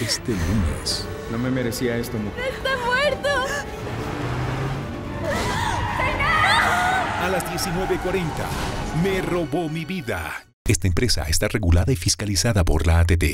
este lunes. No me merecía esto, mujer. ¡Está muerto! A las 19.40. Me robó mi vida. Esta empresa está regulada y fiscalizada por la ATT.